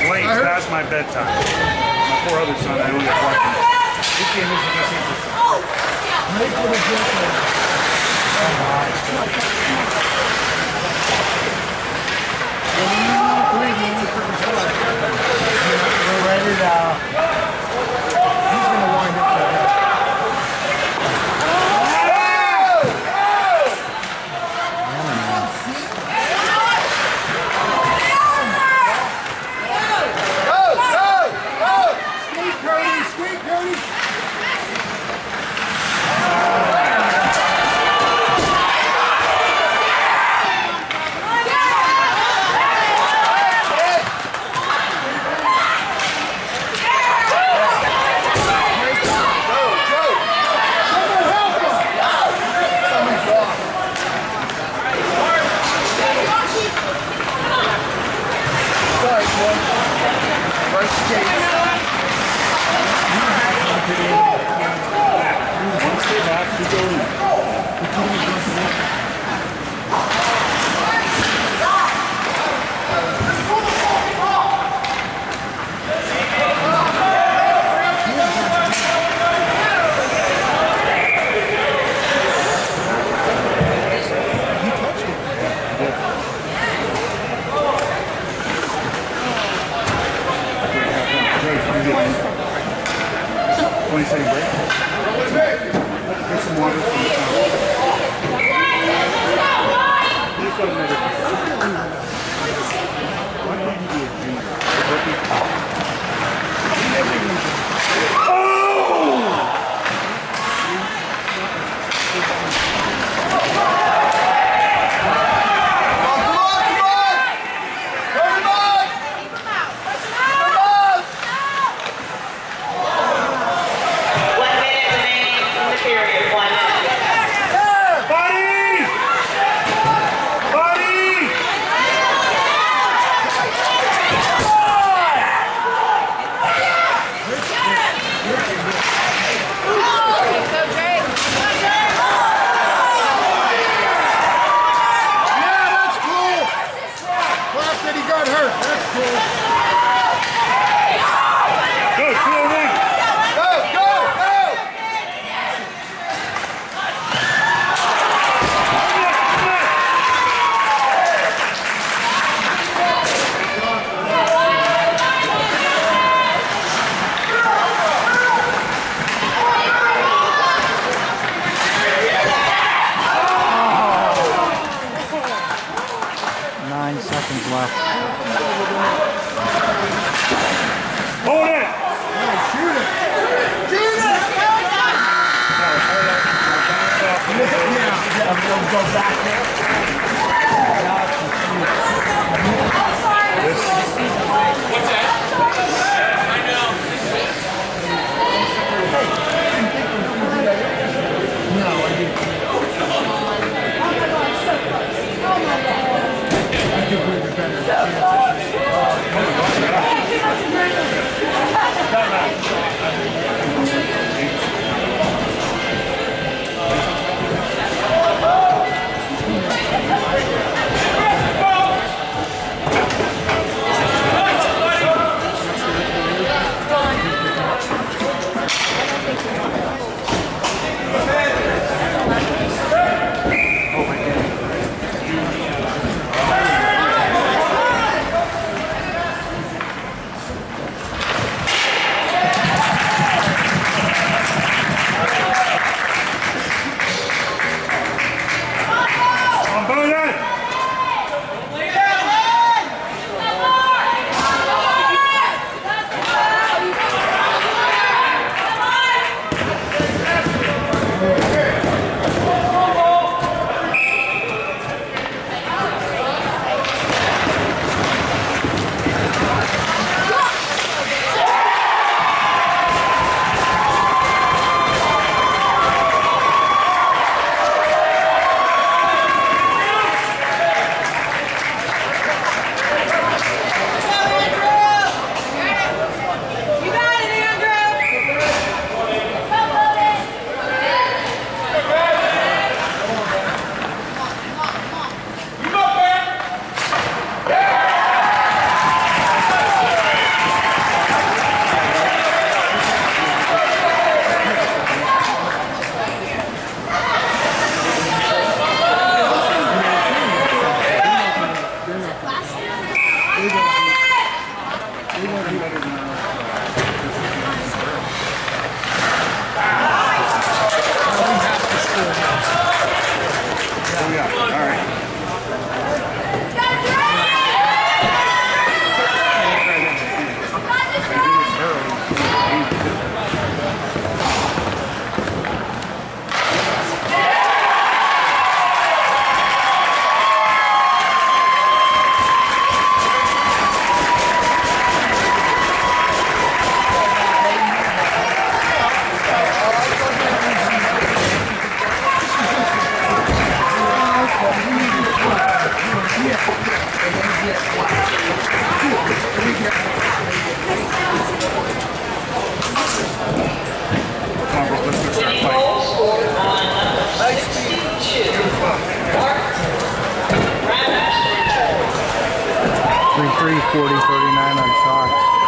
time. My bedtime. My poor other son, I only. This game is against his son. Make for the Brooklyn. Three games for Twenty second break. Get some water left. Hold it! Shoot it. Shoot it. Yeah, we'll go back there. 40, 39 on Fox.